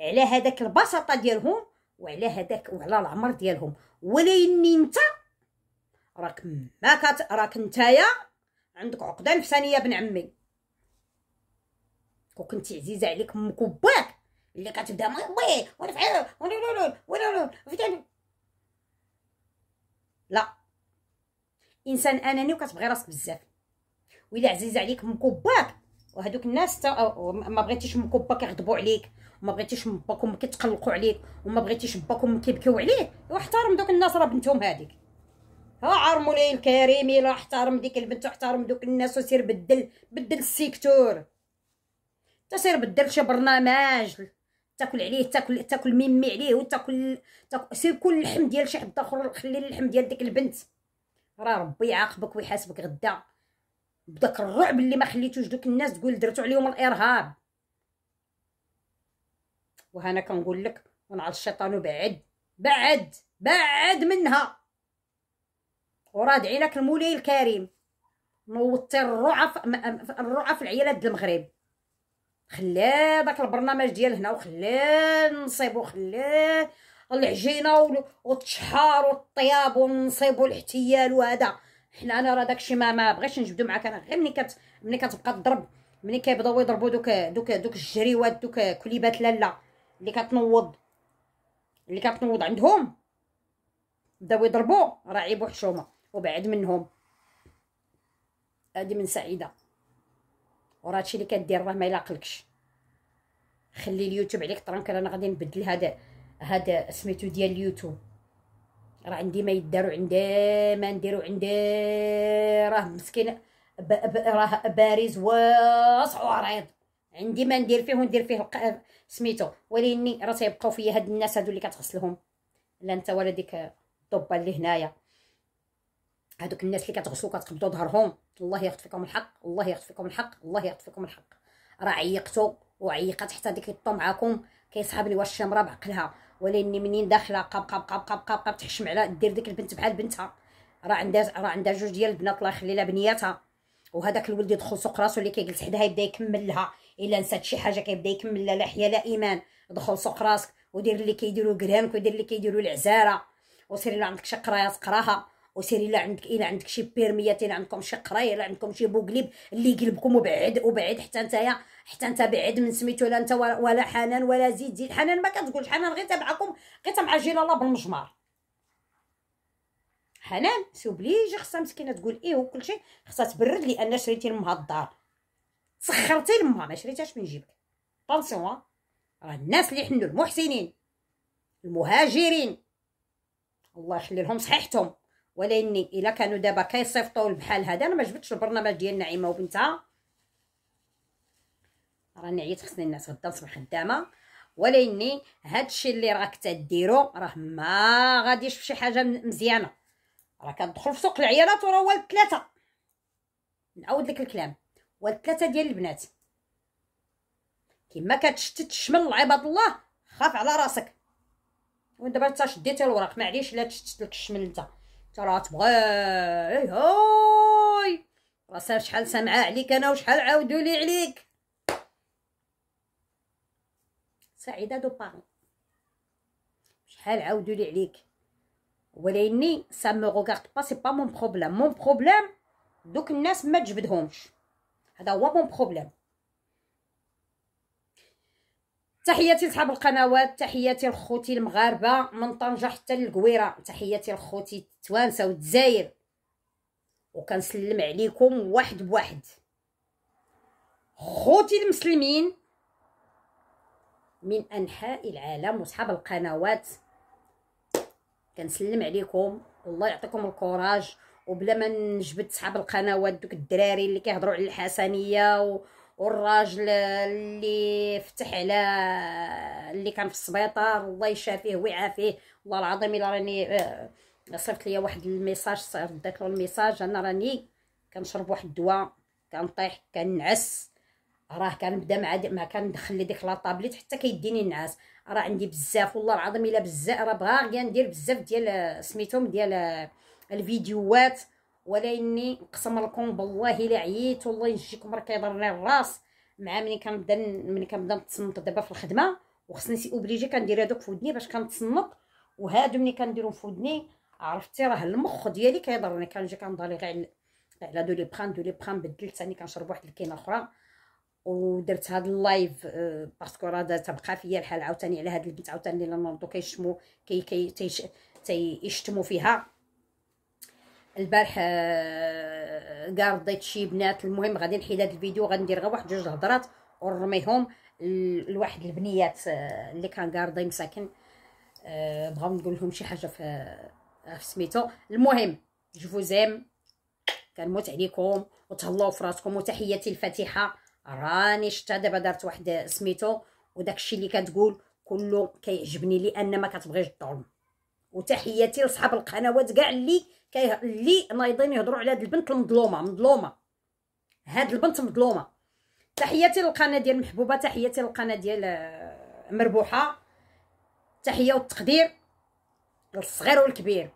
على هذاك البساطه ديالهم وعلى هذاك وعلى العمر ديالهم ولكن انت راك ما كت راك نتايا عندك عقده نفسانيه بن عمي وكنتي عزيزه عليك أمك وباك اللي كتبدا وي وأنا فعل وأنا لا لا وأنا لا انسان اناني وكتبغي راسك بزاف. وإلا عزيز عليك أمك وباك وهذوك الناس تا ما بغيتيش أمك وباك يغضبوا عليك وما بغيتيش باك وما كيتقلقوا عليك وما بغيتيش باك وما كيبكيو عليك واحترم دوك الناس راه بنتهم هذيك ها عار مولاي الكريم الا احترم ديك البنت واحترم دوك الناس وسير بدل بدل ال secteur. تسير بدل شي برنامج تاكل عليه تاكل تاكل ميمي عليه وتاكل تاكل سير كل اللحم ديال شي حد آخر خلي اللحم ديال ديك البنت. راه ربي يعاقبك ويحاسبك غدا. بداك الرعب اللي ما خليتوش دوك الناس تقول درتو عليهم الإرهاب. وهنا كنقول لك ونعض الشيطان وبعد بعد بعد منها. ورادعي لك المولاي الكريم. نوضتي الرعف الرعف العيالات المغرب. خلاه داك البرنامج ديال هنا وخلاه نصيبو خلاه العجينة والتشحار والطياب والنصيب والاحتيال وهذا. حنا أنا راه داكشي ما ما بغيتش نجبدو معاك أنا غير ملي كت ملي كتبقى تضرب ملي كيبداو يضربوا دوك دوك دوك الجريوات دوك كليبات لالا اللي كتنوض اللي كتنوض عندهم. بداو يضربوا راه عيب وحشومه وبعد منهم. هادي من سعيدة. وراه هادشي اللي كدير راه ما يلاقلكش. خلي اليوتيوب عليك tranquille أنا غادي نبدل هذا هذا سميتو ديال اليوتيوب. راه عندي ما يدارو عندي ما نديرو عندي راه مسكين راه بارز واسع وعريض. عندي ما ندير فيه وندير فيه سميتو. ولكني راه تيبقاو فيا هاد الناس هادو اللي كتغسلهم. لا انت ولا ديك الطوبه اللي هنايا. هادوك الناس اللي كتغسلو كتقبضوا ظهرهم. الله ياخذ فيكم الحق الله ياخذ فيكم الحق الله ياخذ فيكم الحق. راه عيقتو وعيقات حتى ديك الطو معاكم كيصحاب لي واش الشمرة بعقلها. ولكن منين داخلة؟ قاب قاب قاب قاب قاب, قاب تحشم على دير ديك البنت بحال بنتها. راه عندها راه عندها جوج ديال البنات الله يخلي لها بنياتها. وهذاك الولد يدخل سوق راسو اللي كيجلس حداها يبدا يكمل لها. إلا نسات شي حاجة كيبدا يكمل لها لا حيا لا إيمان. دخل سوق راسك ودير اللي كيديروا كرهانك ودير اللي كيديروا العزارة. وسير الا عندك شي قراية تقراها. وسير الا عندك إلا عندك شي بيرميات إلا عندكم شي قراية إلا عندكم شي بوكليب اللي يقلبكم وبعد وبعد حتى نتايا حتى أنت بعد من سميتو لا أنت ولا حنان ولا زيد زيد حنان ما كتقولش. حنان غير تبعكم غير تمعجل الله بالمجمار. حنان سوبليجي خصها مسكينة تقول إيه وكل شيء خصها تبرد لأن شريتي لمها الدار. سخرتي لمها ما شريتهاش من جيبك. طونسيون راه الناس اللي حنوا المحسنين المهاجرين. الله يخلي لهم صحيحتهم. ولاني إلا كانوا دابا كيصيفطوا بحال هذا. أنا ما جبتش البرنامج ديال نعيمة وبنتها. راني عييت خصني الناس غدا نصبح خدامه ولاني هادشي اللي راك تديرو راه ما غاديش في شي حاجة مزيانة. راه كتدخل في سوق العيالات وراه والد ثلاثة. نعاود لك الكلام. والد ثلاثة ديال البنات. كيما كتشتت الشمل عباد الله خاف على راسك. ودابا انت شديتي الوراق معليش لا تشتت لك الشمل انت. راه تبغي هاي. راه شحال سامعه عليك أنا وشحال عاودوا لي عليك. سعيدة de Paris شحال عاودوا لي عليك. ولاني ça me regarde pas c'est pas mon problème. mon problème دوك الناس ما تجبدهمش. هذا هو mon problème. تحياتي لصحاب القنوات تحياتي لخوتي المغاربة من طنجة حتى للقويرة. تحياتي لخوتي التوانسه والجزائر. وكنسلم عليكم واحد بواحد. خوتي المسلمين من أنحاء العالم وصحاب القنوات كنسلم عليكم. والله يعطيكم الكوراج. وبلا ما نجبد صحاب القنوات دوك الدراري اللي كيهضروا على الحسنية و... والراجل اللي فتح على اللي كان في السبيطار الله يشافيه ويعافيه. والله العظيم إلا راني آه، صيفط ليا واحد ال message رديت له الميساج. أنا راني كنشرب واحد الدواء كنطيح كنعس. راه كنبدا مع ما كندخل لي ديك la tablette حتى كيديني النعاس راه عندي بزاف والله العظيم إلا بزاف. راه باغيه ندير بزاف ديال سميتهم ديال الفيديوهات. ولاني نقسم لكم بالله إلا عييت والله يجيكم راه كيضرني الراس. مع ملي كنبدا ملي كنبدا نتصنت دابا في الخدمة وخصني c'est obligé كندير هذوك في ودني باش كنتصنت وهادو ملي كنديرهم في ودني. عرفتي راه المخ ديالي كيضرني. كنجي كنضالي غير على دو لي بران دو لي بران بدلت ثاني كنشرب واحد الكينة أخرى ودرت هذا ال live آه، parce que راه تبقى فيا الحال عاوتاني على هاد البنت عاوتاني اللي نوضو كيشتموا كي كي تيش فيها. البارح كاع آه، رديت شي بنات المهم غادي نحيد هذا الفيديو غندير غير واحد جوج هضرات ونرميهم لواحد البنيات آه، اللي كان قارضي مساكن. بغاو نقول لهم شي حاجة في سميتو. المهم جو زيم كنموت عليكم وتهلاو في راسكم وتحياتي الفاتحة. راني شتا دابا دارت واحد سميتو وداكشي اللي كتقول كله كيعجبني لأن ما كتبغيش الظلم وتحياتي لصحاب القنوات كاع اللي كي اللي نايضين يهضروا على هاد البنت المظلومة مظلومة. هاد البنت مظلومة. تحياتي للقناة ديال محبوبة تحياتي للقناة ديال آه، مربوحة. تحية والتقدير للصغير والكبير.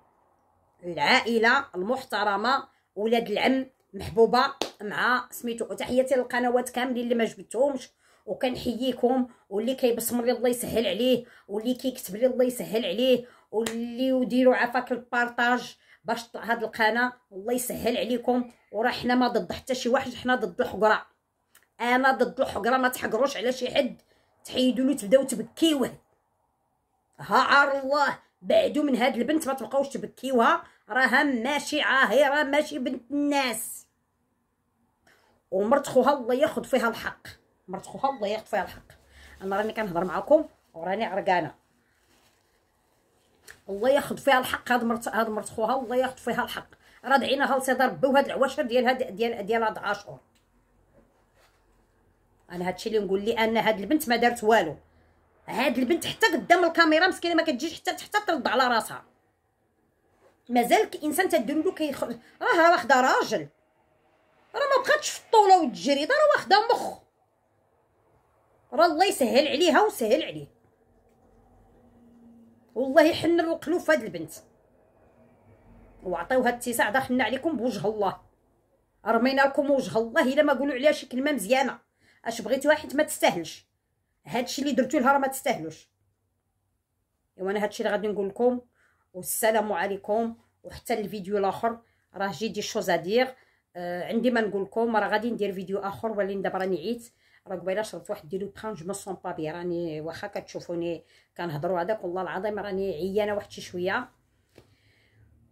العائلة المحترمة ولاد العم محبوبة مع سميتو. تحياتي للقنوات كاملين اللي ما جبتهمش. وكنحييكم واللي كيبصم لي الله يسهل عليه واللي كيكتب لي الله يسهل عليه واللي يديروا عفاك البارطاج باش هاد القناة الله يسهل عليكم. وراه حنا ما ضد حتى شي واحد حنا ضد الحقره أنا ضد الحقره ما تحقروش على شي حد. تحيدوا له تبداو تبكيوه. ها عار الله بعدوا من هاد البنت ما تبقاوش تبكيوها. راها ماشي عاهره ماشي بنت الناس. ومرت خوها الله ياخذ فيها الحق. مرت خوها الله ياخذ فيها الحق. أنا راني كنهضر معكم وراني عرقانه الله ياخذ فيها الحق هاد مرت هاد مرت خوها الله ياخذ فيها الحق. راه دعيناها لسيدي ربي وهاد العواشر ديال هاد ديال ديال هاد عاشور. أنا هادشي اللي نقول لي أن هاد البنت ما دارت والو. هاد البنت حتى قدام الكاميرا مسكينة ما كتجيش حتى حتى ترد على راسها. مازال إنسان تدير له كيخ راه واخدة راجل. راه ما بقاتش في الطولة وتجري راه واخدة مخ. راه الله يسهل عليها وسهل عليه. والله يحن القلوب في هاد البنت. وعطيو هاد الاتساع داخلنا عليكم بوجه الله. رمينا لكم وجه الله إلا ما قولوا عليها شي كلمه مزيانة. أش بغيتوها حيت ما تستاهلش. هادشي اللي درتو لها راه ما تستاهلوش. إيوا أنا هادشي اللي غادي نقول لكم. والسلام عليكم. وحتى الفيديو الآخر. راه j'ai des choses à dire. آه عندي ما نقول لكم. راه غادي ندير فيديو آخر. ولكن دابا راني عيت. راه قبيله شربت واحد Doliprane je sens pas bien راني واخا كتشوفوني كنهضروا هذاك والله العظيم راني عيانة واحد شي شوية.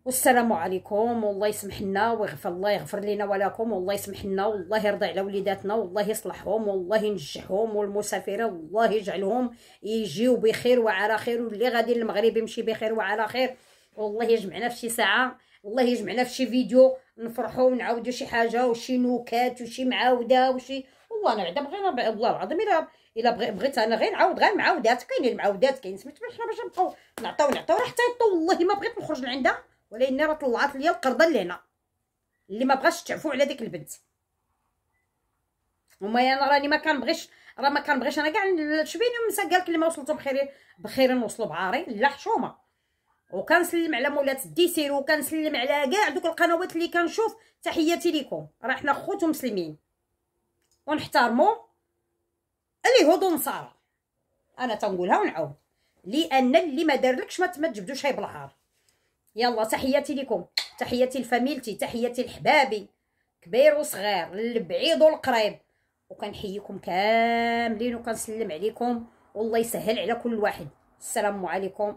والسلام عليكم والله يسمح لنا ويغفر الله يغفر لنا ولكم والله يسمح لنا والله يرضي على وليداتنا والله يصلحهم والله ينجحهم والمسافرين والله يجعلهم يجيو بخير وعلى خير واللي غادي للمغرب يمشي بخير وعلى خير. والله يجمعنا في شي ساعة والله يجمعنا في شي فيديو نفرحوا ونعاودوا شي حاجة وشي نكات وشي معاودة وشي والله أنا بعدا بغينا والله العظيم الا إلا بغيت أنا غير نعاود غير المعاودات كاينين المعاودات كاين سميتو حنا باش نبقاو نعطيو نعطيو حتى والله ما بغيت نخرج لعندها ولكن راه طلعت ليا القرضه اللي هنا اللي ما بغاش تعفو على ديك البنت. وما أنا راني ما كنبغيش راه ما كنبغيش. أنا كاع شبيني مسا قال لك اللي ما وصلتو بخير بخير نوصلوا بعارين. لا حشومة. وكنسلم على مولات الديسير وكنسلم على كاع دوك القنوات اللي كنشوف. تحياتي ليكم. راه حنا خوت مسلمين ونحترموا اليهود والنصارى أنا تنقولها ونعاود لأن اللي ما دارلكش ما تجبدوش هاي بالعار يلا تحياتي لكم. تحياتي لفاميلتي تحياتي لحبابي. كبير وصغير البعيد والقريب. وكنحييكم كاملين وكنسلم عليكم. والله يسهل على كل واحد. السلام عليكم.